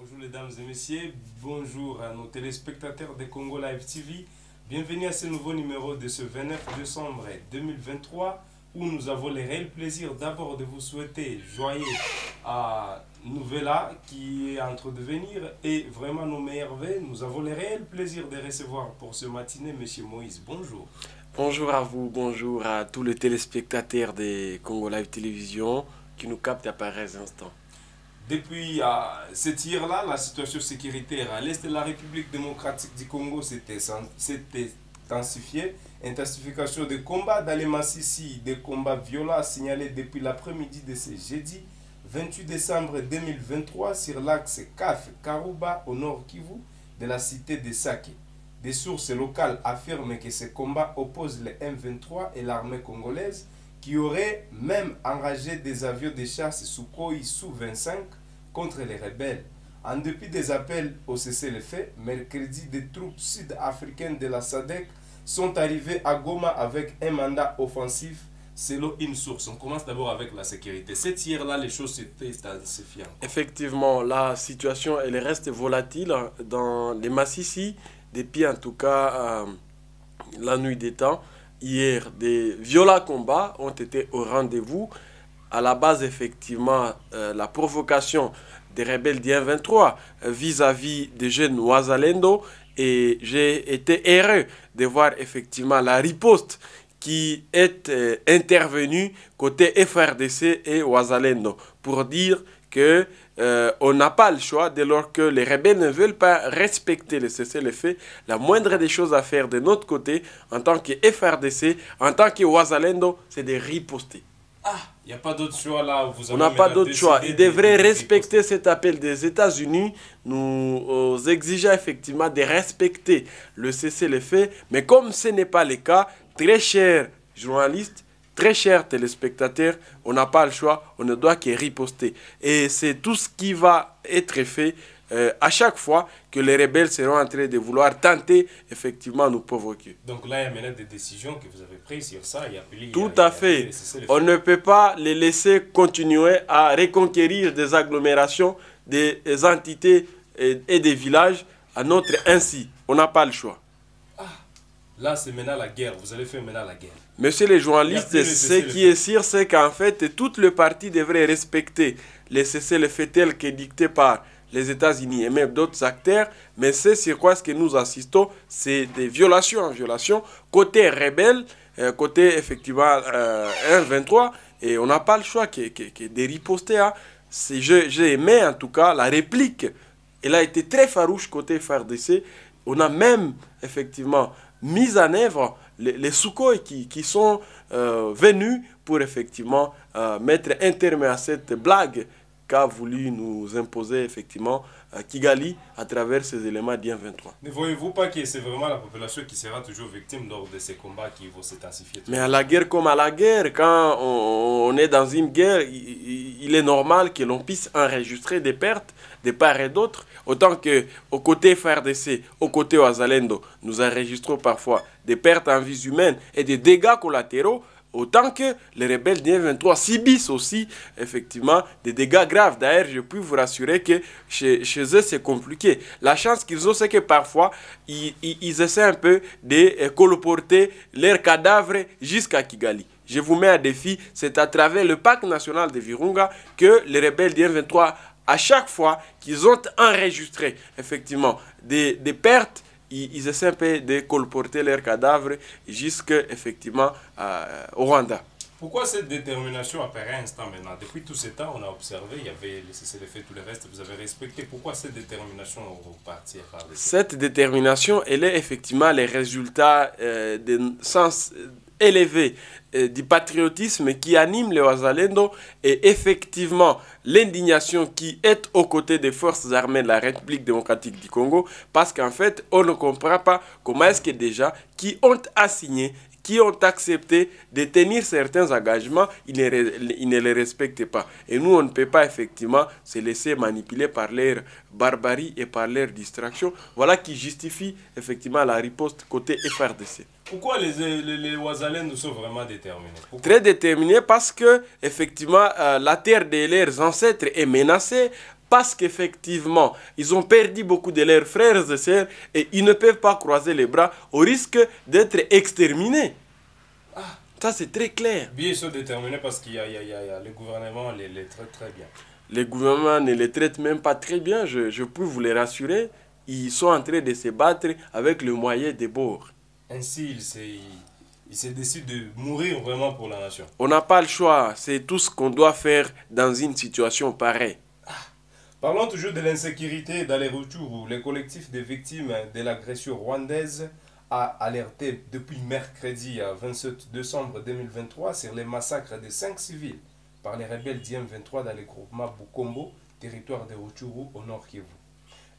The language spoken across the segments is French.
Bonjour mesdames et messieurs, bonjour à nos téléspectateurs de Congo Live TV. Bienvenue à ce nouveau numéro de ce 29 décembre 2023 où nous avons le réel plaisir d'abord de vous souhaiter joyeux à Nouvella qui est en train de venir et vraiment nos meilleurs vœux. Nous avons le réel plaisir de recevoir pour ce matinée Monsieur Moïse. Bonjour. Bonjour à vous, bonjour à tous les téléspectateurs de Congo Live Télévision qui nous captent à pareils instants. Depuis euh, cette hier-là, la situation sécuritaire à l'est de la République démocratique du Congo s'est intensifiée. Intensification des combats dans les des combats violents signalés depuis l'après-midi de ce jeudi 28 décembre 2023 sur l'axe CAF Karuba au nord Kivu de la cité de Sake. Des sources locales affirment que ces combats opposent les M23 et l'armée congolaise qui auraient même enragé des avions de chasse Sukhoi Su-25 contre les rebelles. En dépit des appels au cessez-le-feu, mercredi, des troupes sud-africaines de la SADC sont arrivées à Goma avec un mandat offensif selon une source. On commence d'abord avec la sécurité. Cette hier-là, les choses s'étaient intensifiées. Effectivement, la situation elle reste volatile dans les Massissi depuis en tout cas euh, la nuit des temps. Hier, des violents combats ont été au rendez-vous. À la base, effectivement, euh, la provocation des rebelles du 23 vis-à-vis des jeunes Ouazalendo. Et j'ai été heureux de voir effectivement la riposte qui est euh, intervenue côté FRDC et Ouazalendo pour dire que euh, on n'a pas le choix dès lors que les rebelles ne veulent pas respecter le cessez-le-feu. La moindre des choses à faire de notre côté, en tant que FRDC, en tant que Ouazalendo, c'est de riposter. Ah, il n'y a pas d'autre choix là. Vous On avez n'a pas d'autre choix. Ils de- devraient de- de- respecter cet appel des États-Unis. Nous euh, exigeons effectivement de respecter le cessez-le-feu. Mais comme ce n'est pas le cas, très chers journalistes, très chers téléspectateurs, on n'a pas le choix. On ne doit que riposter. Et c'est tout ce qui va être fait euh, à chaque fois que les rebelles seront en train de vouloir tenter effectivement nous provoquer. Donc là, il y a maintenant des décisions que vous avez prises sur ça. Il y a appelé- Tout à fait. On ne peut pas les laisser continuer à reconquérir des agglomérations, des entités et, et des villages à notre ainsi. On n'a pas le choix. Là, c'est maintenant la guerre. Vous allez faire maintenant la guerre. Monsieur les journalistes, ce qui est sûr, c'est qu'en fait, toutes les parties devraient respecter les cessez-le-feu tels que dictés par les États-Unis et même d'autres acteurs. Mais c'est sur quoi ce que nous assistons, c'est des violations en violation. Côté rebelle, euh, côté effectivement euh, 1-23, et on n'a pas le choix que, que, que de riposter. hein. J'ai aimé en tout cas la réplique. Elle a été très farouche côté FRDC. On a même effectivement mis en œuvre les, les qui sont euh, venus pour effectivement euh, mettre un terme à cette blague qu'a voulu nous imposer effectivement euh, Kigali à travers ces éléments d'IN 23. Ne voyez-vous pas que c'est vraiment la population qui sera toujours victime lors de ces combats qui vont s'intensifier Mais à la guerre comme à la guerre, quand on, on est dans une guerre, il, est normal que l'on puisse enregistrer des pertes de part et d'autre. Autant que au côté FRDC, au côté Ouazalendo, nous enregistrons parfois des pertes en vies humaines et des dégâts collatéraux. Autant que les rebelles du 23 subissent aussi effectivement des dégâts graves. D'ailleurs, je peux vous rassurer que chez, eux, c'est compliqué. La chance qu'ils ont, c'est que parfois, ils, essaient un peu de euh, colporter leurs cadavres jusqu'à Kigali. Je vous mets à défi, c'est à travers le parc national de Virunga que les rebelles du 23 à chaque fois qu'ils ont enregistré effectivement des pertes, ils, ils essaient un peu de colporter leurs cadavres jusqu'à effectivement euh, au Rwanda. Pourquoi cette détermination apparaît à instant maintenant? Depuis tout ce temps, on a observé, il y avait le cessez-le-feu, tout le reste, vous avez respecté. Pourquoi cette détermination au parti Cette détermination, elle est effectivement le résultat euh, sens euh, élevé euh, du patriotisme qui anime les Ouazalendo et effectivement l'indignation qui est aux côtés des forces armées de la République démocratique du Congo parce qu'en fait, on ne comprend pas comment est-ce que déjà qui ont assigné, qui ont accepté de tenir certains engagements, ils ne, re- ils ne les respectent pas. Et nous, on ne peut pas effectivement se laisser manipuler par leur barbarie et par leur distraction. Voilà qui justifie effectivement la riposte côté FRDC. Pourquoi les, les, nous sont vraiment déterminés? Pourquoi? Très déterminés parce que effectivement euh, la terre de leurs ancêtres est menacée. Parce qu'effectivement, ils ont perdu beaucoup de leurs frères et sœurs et ils ne peuvent pas croiser les bras au risque d'être exterminés. Ça, c'est très clair. Bien, ils sont déterminés parce qu'il y y y a- il y a- le gouvernement les, les traite très bien. Les gouvernements ne les traitent même pas très bien, je, je peux vous les rassurer. Ils sont en train de se battre avec le moyen des bords. Ainsi, ils se, ils se décident de mourir vraiment pour la nation. On n'a pas le choix, c'est tout ce qu'on doit faire dans une situation pareille. Parlons toujours de l'insécurité dans les retours où le collectif des victimes de l'agression rwandaise a alerté depuis mercredi à 27 décembre 2023 sur les massacres de cinq civils par les rebelles d'IM23 dans le groupement Bukombo, territoire de Rutshuru au nord Kivu.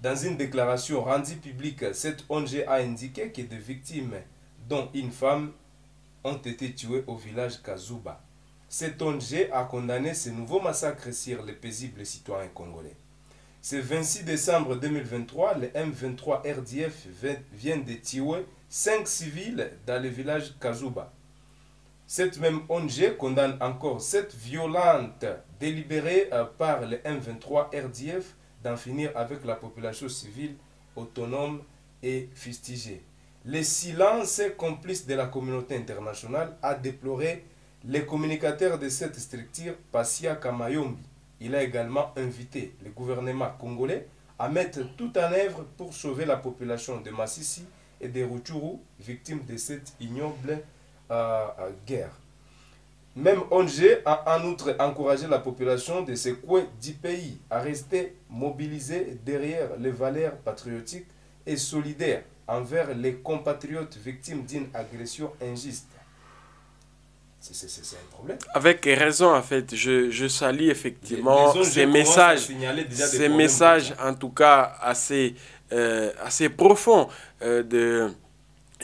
Dans une déclaration rendue publique, cette ONG a indiqué que des victimes, dont une femme, ont été tuées au village Kazuba. Cette ONG a condamné ce nouveau massacre sur les paisibles citoyens congolais. Ce 26 décembre 2023, le M23 RDF vient de tuer 5 civils dans le village Kazuba. Cette même ONG condamne encore cette violente délibérée euh, par le M23 RDF d'en finir avec la population civile autonome et fustigée. Le silence complice de la communauté internationale a déploré le communicateur de cette structure, Passia Kamayombi. Il a également invité le gouvernement congolais à mettre tout en œuvre pour sauver la population de Massissi et de Rutshuru, victimes de cette ignoble euh, euh, guerre. Même ONG a en outre encouragé la population de ce coin du pays à rester mobilisée derrière les valeurs patriotiques et solidaires envers les compatriotes victimes d'une agression injuste. C'est- un problème. Avec raison, en fait, je, je salue effectivement Les- les ONG ces messages, ces messages en tout cas assez, euh, assez profonds euh, de,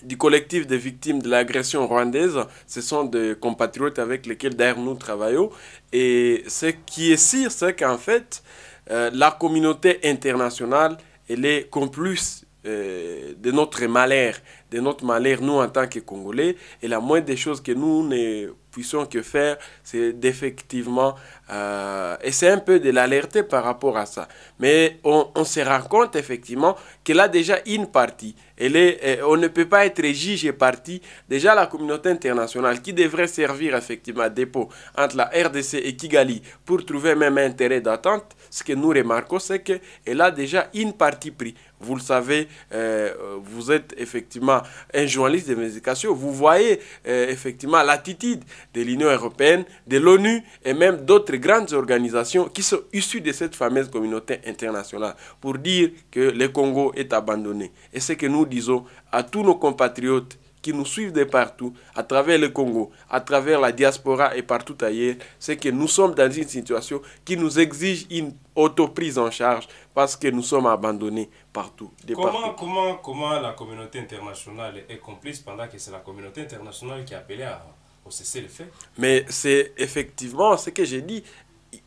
du collectif des victimes de l'agression rwandaise. Ce sont des compatriotes avec lesquels d'ailleurs nous travaillons. Et ce qui est sûr, c'est qu'en fait, euh, la communauté internationale, elle est complice de notre malheur, de notre malheur, nous en tant que Congolais. Et la moindre des choses que nous ne puissions que faire, c'est d'effectivement, euh, et c'est un peu de l'alerter par rapport à ça. Mais on, se rend compte effectivement qu'elle a déjà une partie. Elle est, euh, on ne peut pas être juge et partie. Déjà, la communauté internationale qui devrait servir effectivement dépôt entre la RDC et Kigali pour trouver même un intérêt d'attente, ce que nous remarquons, c'est qu'elle a déjà une partie pris. Vous le savez, euh, vous êtes effectivement un journaliste de médication, vous voyez euh, effectivement l'attitude de l'Union européenne, de l'ONU et même d'autres grandes organisations qui sont issues de cette fameuse communauté internationale pour dire que le Congo est abandonné. Et ce que nous disons à tous nos compatriotes qui nous suivent de partout, à travers le Congo, à travers la diaspora et partout ailleurs, c'est que nous sommes dans une situation qui nous exige une auto-prise en charge parce que nous sommes abandonnés partout. De Comment, partout. comment, comment la communauté internationale est complice pendant que c'est la communauté internationale qui a appelé à, au cessez-le-feu? Mais c'est effectivement ce que j'ai dit.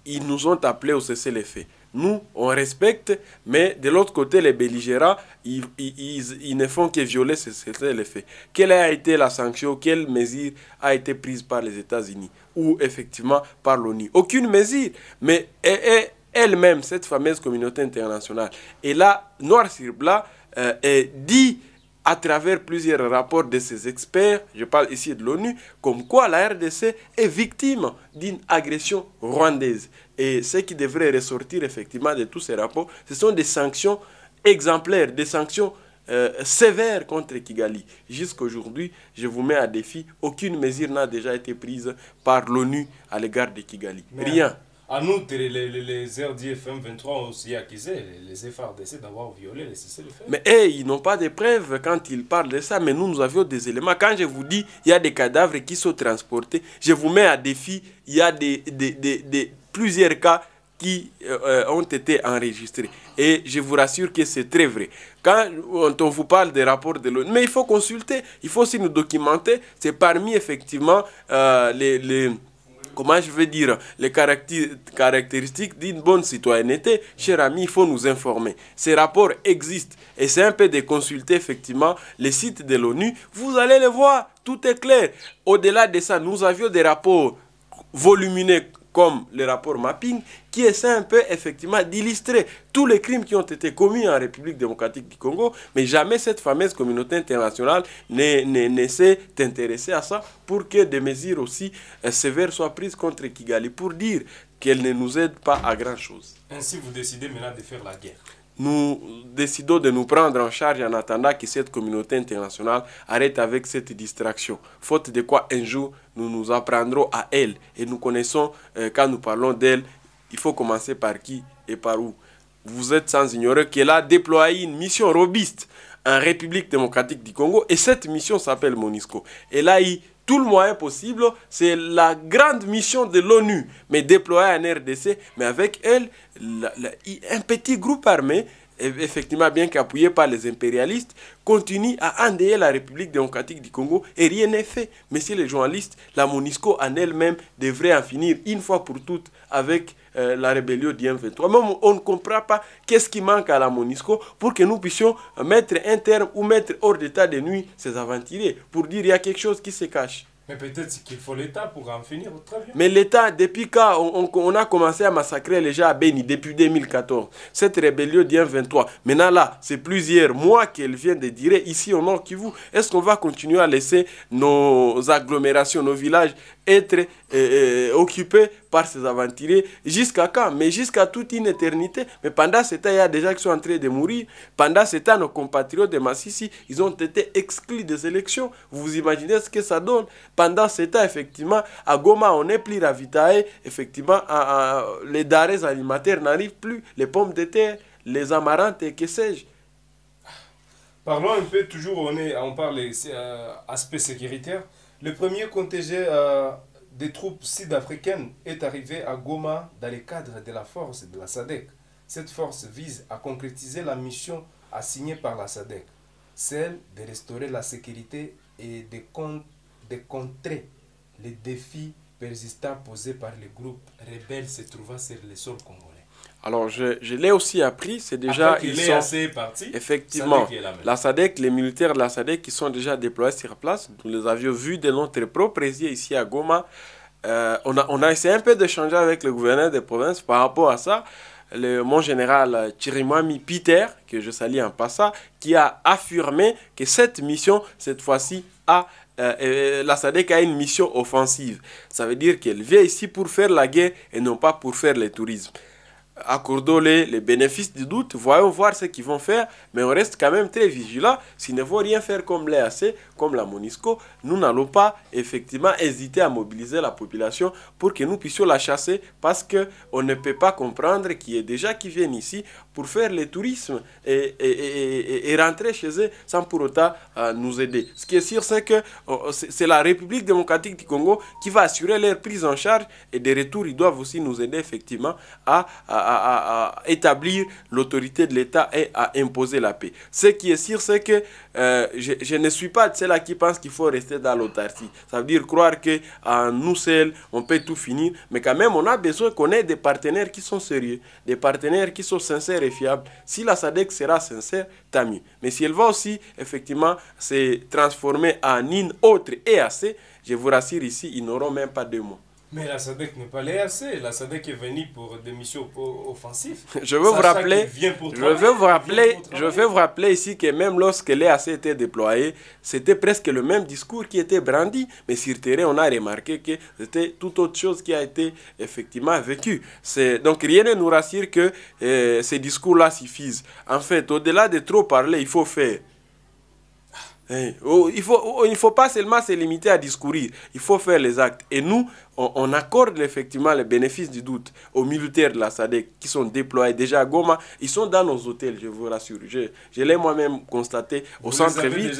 Ils nous ont appelés au cessez-le-feu. Nous, on respecte, mais de l'autre côté, les belligérants, ils, ne font que violer ce cessez-le-feu. Quelle a été la sanction? Quelle mesure a été prise par les États-Unis ou effectivement par l'ONU? Aucune mesure. Mais elle-même, cette fameuse communauté internationale, et là, noir sur blanc, euh, dit à travers plusieurs rapports de ces experts, je parle ici de l'ONU, comme quoi la RDC est victime d'une agression rwandaise. Et ce qui devrait ressortir effectivement de tous ces rapports, ce sont des sanctions exemplaires, des sanctions euh, sévères contre Kigali. Jusqu'aujourd'hui, je vous mets à défi, aucune mesure n'a déjà été prise par l'ONU à l'égard de Kigali. Mais Rien. En outre, les, les, RDFM 23 ont aussi accusé les, les FRDC d'avoir violé les cessez-le-feu. Mais hey, ils n'ont pas de preuves quand ils parlent de ça, mais nous, nous avions des éléments. Quand je vous dis, il y a des cadavres qui sont transportés, je vous mets à défi, il y a des, des, des, des- plusieurs cas qui euh, euh, ont été enregistrés. Et je vous rassure que c'est très vrai. Quand on vous parle des rapports de l'ONU, mais il faut consulter, il faut aussi nous documenter. C'est parmi effectivement euh, les, les comment je veux dire, les caractéristiques d'une bonne citoyenneté, cher ami, il faut nous informer. Ces rapports existent et c'est un peu de consulter effectivement les sites de l'ONU. Vous allez les voir, tout est clair. Au-delà de ça, nous avions des rapports volumineux comme le rapport mapping, qui essaie un peu effectivement d'illustrer tous les crimes qui ont été commis en République démocratique du Congo, mais jamais cette fameuse communauté internationale ne s'est intéressée à ça pour que des mesures aussi euh, sévères soient prises contre Kigali, pour dire qu'elle ne nous aide pas à grand-chose. Ainsi, vous décidez maintenant de faire la guerre nous décidons de nous prendre en charge en attendant que cette communauté internationale arrête avec cette distraction. Faute de quoi un jour nous nous apprendrons à elle. Et nous connaissons, euh, quand nous parlons d'elle, il faut commencer par qui et par où. Vous êtes sans ignorer qu'elle a déployé une mission robuste en République démocratique du Congo et cette mission s'appelle MONUSCO. Elle a eu tout le moyen possible. C'est la grande mission de l'ONU, mais déployée en RDC, mais avec elle, un petit groupe armé effectivement bien qu'appuyé par les impérialistes, continue à endeuiller la République démocratique du Congo et rien n'est fait. Messieurs les journalistes, la MONUSCO en elle-même devrait en finir une fois pour toutes avec euh, la rébellion du M23. Même on ne comprend pas qu'est-ce qui manque à la MONUSCO pour que nous puissions mettre un terme ou mettre hors d'état de nuit ces aventuriers, pour dire qu'il y a quelque chose qui se cache. Mais peut-être qu'il faut l'État pour en finir très bien. Mais l'État, depuis quand on, a commencé à massacrer les gens à Béni, depuis 2014, cette rébellion d'IM 23, maintenant là, c'est plusieurs mois qu'elle vient de dire ici au Nord Kivu, est-ce qu'on va continuer à laisser nos agglomérations, nos villages être euh, euh, occupés par ces aventuriers jusqu'à quand? Mais jusqu'à toute une éternité. Mais pendant ce temps, il y a des gens qui sont en train de mourir. Pendant ce temps, nos compatriotes de Massissi, ils ont été exclus des élections. Vous vous imaginez ce que ça donne? Pendant ce temps, effectivement, à Goma, on n'est plus ravitaillé. Effectivement, les darés alimentaires n'arrivent plus. Les pommes de terre, les amarantes et que sais-je. Parlons un peu, toujours, on, est, on parle euh, aspect sécuritaire. Le premier contingent euh, des troupes sud-africaines est arrivé à Goma dans le cadre de la force de la SADEC. Cette force vise à concrétiser la mission assignée par la SADEC, celle de restaurer la sécurité et de, de contrer les défis persistants posés par les groupes rebelles se trouvant sur le sol congolais. Alors, je, je l'ai aussi appris, c'est déjà... ils sont, assez parti, effectivement, la SADEC, les militaires de la SADEC qui sont déjà déployés sur place, nous les avions vus de notre propre yeux ici à Goma. Euh, on, a, on a essayé un peu d'échanger avec le gouverneur des provinces par rapport à ça. Le, mon général Chirimami Peter, que je salue en passant, qui a affirmé que cette mission, cette fois-ci, a euh, la SADEC a une mission offensive. Ça veut dire qu'elle vient ici pour faire la guerre et non pas pour faire le tourisme accordons les, bénéfices du doute, voyons voir ce qu'ils vont faire, mais on reste quand même très vigilant. S'ils ne vont rien faire comme l'EAC, comme la MONISCO, nous n'allons pas effectivement hésiter à mobiliser la population pour que nous puissions la chasser parce qu'on ne peut pas comprendre qu'il y ait déjà qui viennent ici pour faire le tourisme et, et, et, rentrer chez eux sans pour autant euh, nous aider. Ce qui est sûr, c'est que euh, c'est la République démocratique du Congo qui va assurer leur prise en charge et des retours, ils doivent aussi nous aider effectivement à, établir l'autorité de l'État et à imposer la paix. Ce qui est sûr, c'est que euh, je, ne suis pas de ceux-là qui pensent qu'il faut rester dans l'autarcie. Ça veut dire croire que nous seuls, on peut tout finir, mais quand même, on a besoin qu'on ait des partenaires qui sont sérieux, des partenaires qui sont sincères fiable. Si la SADEC sera sincère, tant mieux. Mais si elle va aussi, effectivement, se transformer en une autre EAC, je vous rassure ici, ils n'auront même pas deux mois. Mais la SADEC n'est pas l'EAC. La SADEC est venue pour des missions offensives. Je veux vous rappeler, je veux vous rappeler, je veux vous rappeler ici que même lorsque l'EAC était déployé, c'était presque le même discours qui était brandi. Mais sur terrain, on a remarqué que c'était tout autre chose qui a été effectivement vécu. Donc rien ne nous rassure que euh, ces discours-là suffisent. En fait, au-delà de trop parler, il faut faire. Hein, oh, il ne faut, oh, il faut pas seulement se limiter à discourir, il faut faire les actes. Et nous, on, on accorde effectivement les bénéfices du doute aux militaires de la SADC qui sont déployés déjà à Goma. Ils sont dans nos hôtels, je vous rassure. Je, je l'ai moi-même constaté au centre-ville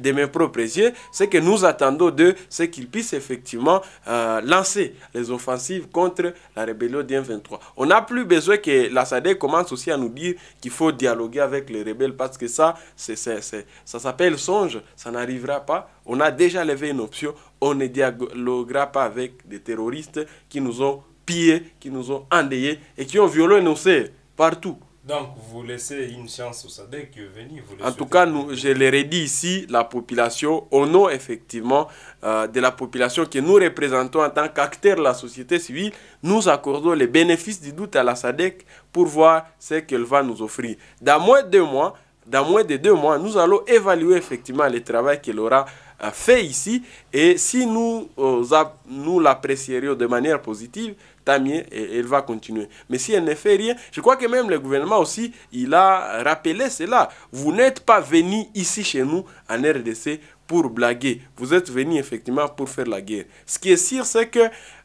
de mes propres yeux. Ce que nous attendons d'eux, c'est qu'ils puissent effectivement euh, lancer les offensives contre la rébellion du 23 On n'a plus besoin que la SADC commence aussi à nous dire qu'il faut dialoguer avec les rebelles parce que ça, c'est- ça s'appelle songe, ça n'arrivera pas. On a déjà levé une option, on ne dialoguera pas avec des terroristes qui nous ont pillés, qui nous ont endeuillés et qui ont violé nos serres partout. Donc, vous laissez une chance au SADC venir. vous En tout cas, nous, je l'ai redit ici, la population, au nom effectivement euh, de la population que nous représentons en tant qu'acteurs de la société civile, nous accordons les bénéfices du doute à la SADC pour voir ce qu'elle va nous offrir. Dans moins de deux mois, dans moins de deux mois, nous allons évaluer effectivement le travail qu'elle aura fait ici et si nous, euh, nous l'apprécierions de manière positive, tant mieux, elle va continuer. Mais si elle ne fait rien, je crois que même le gouvernement aussi, il a rappelé cela. Vous n'êtes pas venu ici chez nous en RDC pour blaguer. Vous êtes venu effectivement pour faire la guerre. Ce qui est sûr, c'est que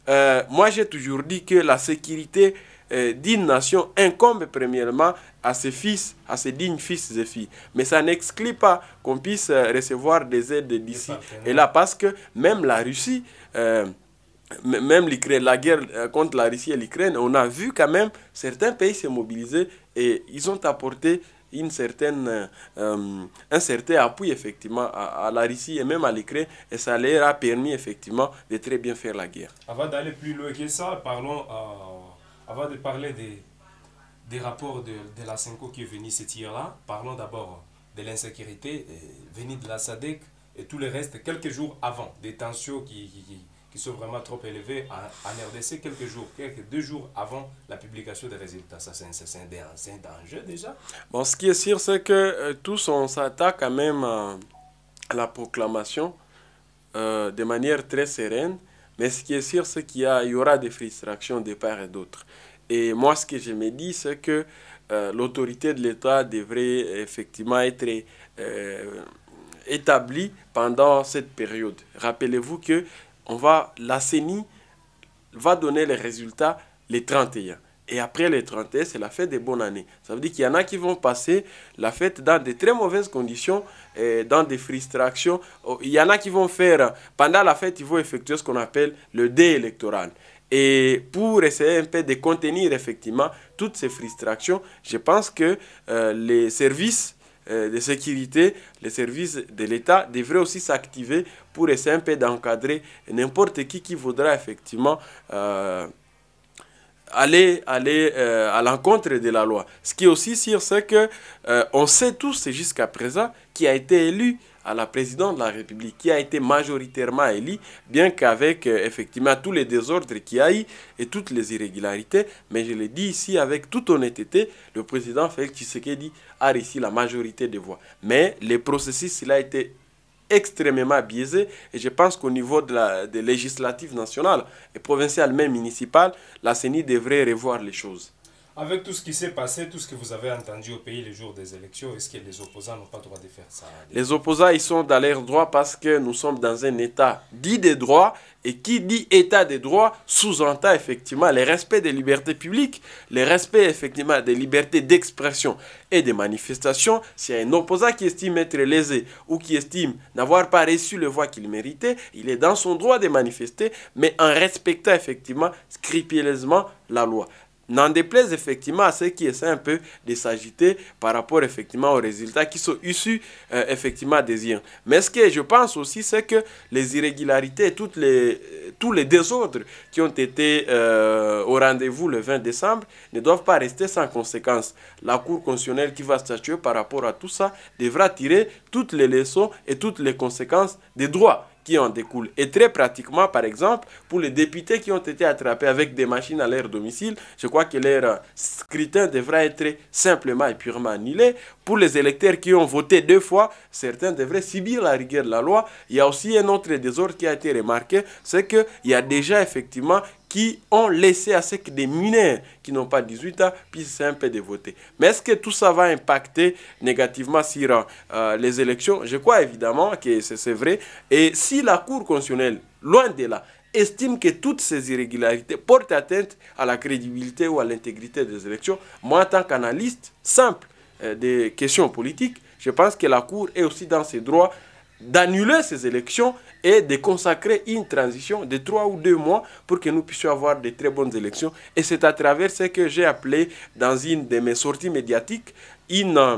euh, moi j'ai toujours dit que la sécurité euh, d'une nation incombe premièrement à ses fils, à ses dignes fils et filles. Mais ça n'exclut pas qu'on puisse euh, recevoir des aides d'ici et là parce que même la Russie, euh, même l'Ukraine, la guerre contre la Russie et l'Ukraine, on a vu quand même certains pays se mobiliser et ils ont apporté une certaine, euh, un certain appui effectivement à, à la Russie et même à l'Ukraine et ça leur a permis effectivement de très bien faire la guerre. Avant d'aller plus loin que ça, parlons, euh, avant de parler des, des rapports de, de la CENCO qui est venu ce tir-là, parlons d'abord de l'insécurité euh, venue de la SADC et tout le reste quelques jours avant, des tensions qui, qui, qui- sont vraiment trop élevées en, en RDC, quelques jours, quelques deux jours avant la publication des résultats. Ça, c'est un, un danger déjà. Bon, ce qui est sûr, c'est que euh, tous on s'attaque quand même à, à la proclamation euh, de manière très sereine. Mais ce qui est sûr, c'est qu'il y, aura des frustrations de part et d'autre. Et moi, ce que je me dis, c'est que euh, l'autorité de l'État devrait effectivement être euh, établie pendant cette période. Rappelez-vous que on va, la CENI va donner les résultats les 31. Et après les 31, c'est la fête des bonnes années. Ça veut dire qu'il y en a qui vont passer la fête dans de très mauvaises conditions, et dans des frustrations. Oh, Il y en a qui vont faire, pendant la fête, ils vont effectuer ce qu'on appelle le dé électoral. Et pour essayer un peu de contenir effectivement toutes ces frustrations, je pense que euh, les services euh, de sécurité, les services de l'État devraient aussi s'activer pour essayer un peu d'encadrer n'importe qui qui voudra effectivement euh, aller, euh, à l'encontre de la loi. Ce qui est aussi sûr, c'est que euh, on sait tous jusqu'à présent qui a été élu à la présidence de la République, qui a été majoritairement élu, bien qu'avec euh, effectivement tous les désordres qu'il y a eu et toutes les irrégularités. Mais je le dis ici avec toute honnêteté, le président Félix Tshisekedi a réussi la majorité des voix. Mais le processus, il a été extrêmement biaisé et je pense qu'au niveau des législatives nationales et provinciales même municipales, la CENI devrait revoir les choses. Avec tout ce qui s'est passé, tout ce que vous avez entendu au pays les jours des élections, est-ce que les opposants n'ont pas le droit de faire ça? Les opposants, ils sont dans leur droit parce que nous sommes dans un État dit de droit et qui dit État de droit sous-entend effectivement le respect des libertés publiques, le respect effectivement des libertés d'expression et de manifestation. A un opposant qui estime être lésé ou qui estime n'avoir pas reçu le voix qu'il méritait, il est dans son droit de manifester, mais en respectant effectivement scrupuleusement la loi. N'en déplaise effectivement à ceux qui essaient un peu de s'agiter par rapport effectivement aux résultats qui sont issus euh, effectivement des urnes. Mais ce que je pense aussi, c'est que les irrégularités, euh, tous les désordres qui ont été euh, au rendez-vous le 20 décembre ne doivent pas rester sans conséquence. La Cour constitutionnelle qui va statuer par rapport à tout ça devra tirer toutes les leçons et toutes les conséquences des droits en découlent. Et très pratiquement, par exemple, pour les députés qui ont été attrapés avec des machines à leur domicile, je crois que leur euh, scrutin devra être simplement et purement annulé. Pour les électeurs qui ont voté deux fois, certains devraient subir la rigueur de la loi. Il y a aussi un autre désordre qui a été remarqué, c'est qu'il y a déjà effectivement qui ont laissé à ce que des mineurs qui n'ont pas 18 ans puissent un de voter. Mais est-ce que tout ça va impacter négativement sur euh, les élections? Je crois évidemment que c'est vrai. Et si la Cour constitutionnelle, loin de là, estime que toutes ces irrégularités portent atteinte à la crédibilité ou à l'intégrité des élections, moi, en tant qu'analyste simple des questions politiques, je pense que la Cour est aussi dans ses droits d'annuler ces élections et de consacrer une transition de trois ou deux mois pour que nous puissions avoir de très bonnes élections. Et c'est à travers ce que j'ai appelé dans une de mes sorties médiatiques une euh,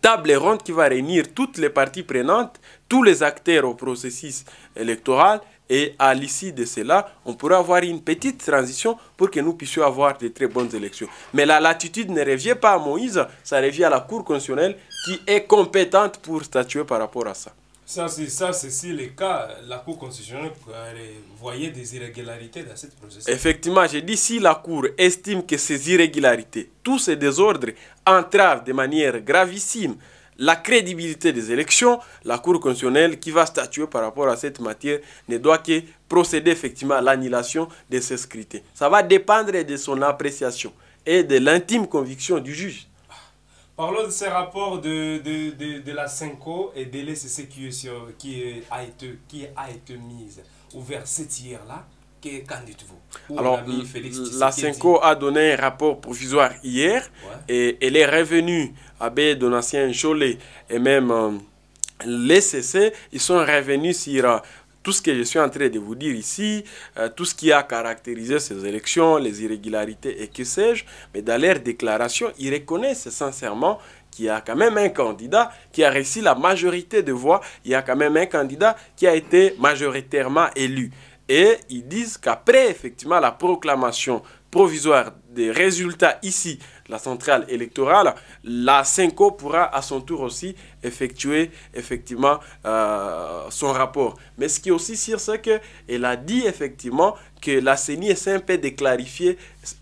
table ronde qui va réunir toutes les parties prenantes, tous les acteurs au processus électoral et à l'issue de cela, on pourra avoir une petite transition pour que nous puissions avoir de très bonnes élections. Mais la latitude ne revient pas à Moïse, ça revient à la Cour constitutionnelle qui est compétente pour statuer par rapport à ça. Ça, c'est ça, c'est si le cas, la Cour constitutionnelle voyait des irrégularités dans cette processus. Effectivement, j'ai dit si la Cour estime que ces irrégularités, tous ces désordres entravent de manière gravissime la crédibilité des élections, la Cour constitutionnelle qui va statuer par rapport à cette matière ne doit que procéder effectivement à l'annulation de ces scrutins. Ça va dépendre de son appréciation et de l'intime conviction du juge. Parlons de ces rapports de, de, de, la et de l'SCC qui, a été, qui a été mise ouvert cet hier-là. Qu'en dites-vous? Alors, la CINCO a donné un rapport provisoire hier et elle est revenue à Donatien Cholet et même euh, l'SCC. Ils sont revenus sur euh, tout ce que je suis en train de vous dire ici, euh, tout ce qui a caractérisé ces élections, les irrégularités et que sais-je, mais dans leur déclaration, ils reconnaissent sincèrement qu'il y a quand même un candidat qui a réussi la majorité de voix, il y a quand même un candidat qui a été majoritairement élu. Et ils disent qu'après effectivement la proclamation provisoire des résultats ici, la centrale électorale, la CENCO pourra à son tour aussi effectuer effectivement euh, son rapport. Mais ce qui est aussi sûr, c'est qu'elle a dit effectivement que la CENI est simple de clarifier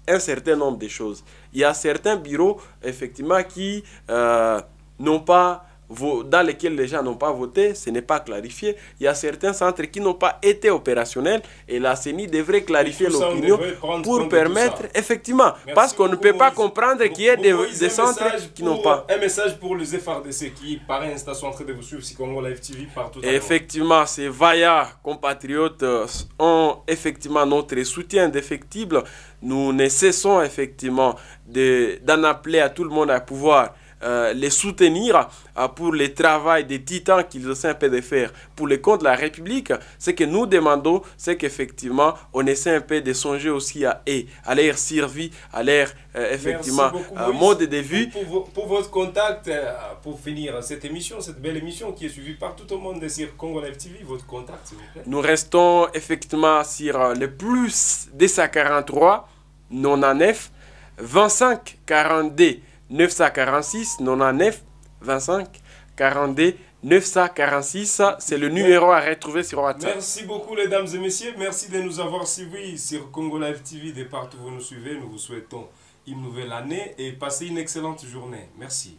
un certain nombre de choses. Il y a certains bureaux effectivement qui euh, n'ont pas dans lesquels les gens n'ont pas voté, ce n'est pas clarifié. Il y a certains centres qui n'ont pas été opérationnels et la CENI devrait clarifier l'opinion pour permettre, effectivement, parce qu'on ne peut pas comprendre qu'il y ait des, centres qui n'ont pas. Un message pour les FRDC qui, par instant, sont en train de vous suivre sur Congo Live TV partout. Effectivement, ces vaillants compatriotes euh, ont effectivement notre soutien défectible. Nous ne cessons effectivement d'en appeler à tout le monde à pouvoir euh, les soutenir euh, pour le travail des titans qu'ils essaient un peu de faire pour le compte de la République, ce que nous demandons, c'est qu'effectivement, on essaie un peu de songer aussi à, à leur survie, à leur euh, effectivement mode de vie. Pour, pour, votre contact, pour finir cette émission, cette belle émission qui est suivie par tout le monde sur Congo Live TV, votre contact, s'il vous plaît. Nous restons effectivement sur le plus 243 99 25 42 946 99 25 42 946, c'est le numéro à retrouver sur WhatsApp. Merci beaucoup, mesdames et messieurs. Merci de nous avoir suivis sur Congo Live TV. De partout où vous nous suivez, nous vous souhaitons une nouvelle année et passez une excellente journée. Merci.